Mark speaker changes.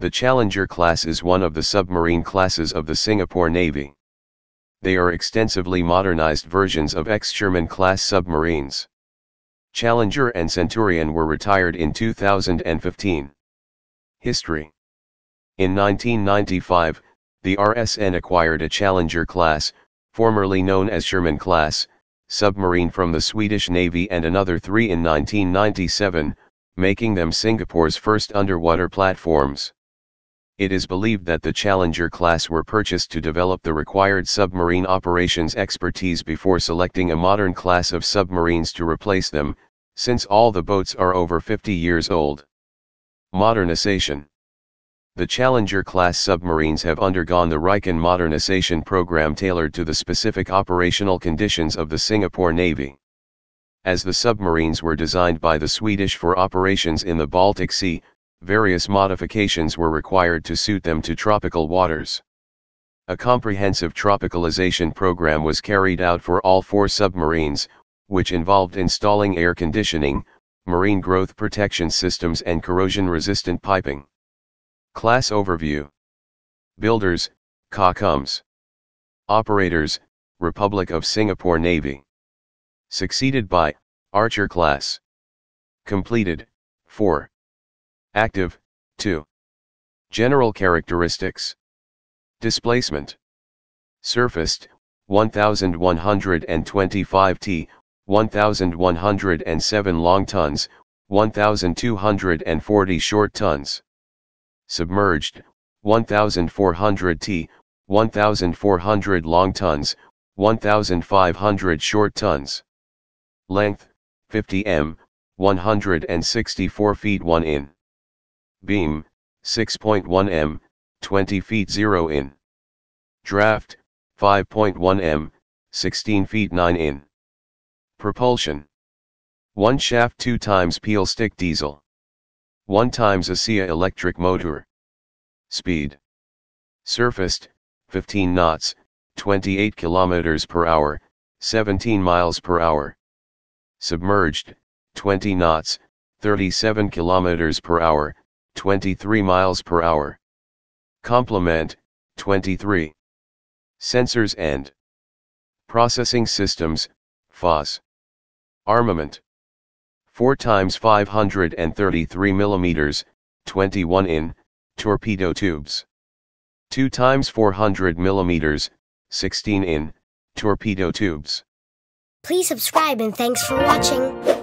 Speaker 1: The Challenger class is one of the submarine classes of the Singapore Navy. They are extensively modernized versions of ex-Sjöormen class submarines. Challenger and Centurion were retired in 2015. History In 1995, the RSN acquired a Challenger class, formerly known as Sjöormen class, submarine from the Swedish Navy and another three in 1997, making them Singapore's first underwater platforms. It is believed that the Challenger class were purchased to develop the required submarine operations expertise before selecting a modern class of submarines to replace them, since all the boats are over 50 years old. Modernization The Challenger class submarines have undergone the Riken modernization program tailored to the specific operational conditions of the Singapore Navy. As the submarines were designed by the Swedish for operations in the Baltic Sea, various modifications were required to suit them to tropical waters. A comprehensive tropicalization program was carried out for all four submarines, which involved installing air conditioning, marine growth protection systems and corrosion-resistant piping. Class Overview. Builders, Kockums Operators, Republic of Singapore Navy. Succeeded by, Archer Class. Completed, 4 Active, 2. General characteristics. Displacement. Surfaced, 1125 t, 1107 long tons, 1240 short tons. Submerged, 1400 t, 1400 long tons, 1500 short tons. Length, 50 m, 164 feet 1 in. Beam, 6.1 m, 20 feet 0 in. Draft, 5.1 m, 16 feet 9 in. Propulsion. 1 shaft 2 times Pielstick diesel. 1 times ASEA electric motor. Speed. Surfaced, 15 knots, 28 kilometers per hour, 17 miles per hour. Submerged, 20 knots, 37 kilometers per hour, 23 miles per hour. Complement, 23. Sensors and Processing Systems, FOS. Armament. 4 times 533 mm, 21 in, torpedo tubes. 2 times 400 mm, 16 in, torpedo tubes.
Speaker 2: Please subscribe and thanks for watching.